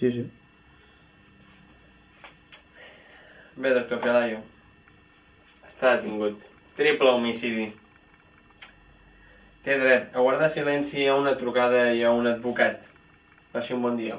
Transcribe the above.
Sí, sí. Bé, doctor Pelayo, està detingut. Triple homicidi. Té dret a guardar silenci a una trucada i a un advocat. Passi un bon dia.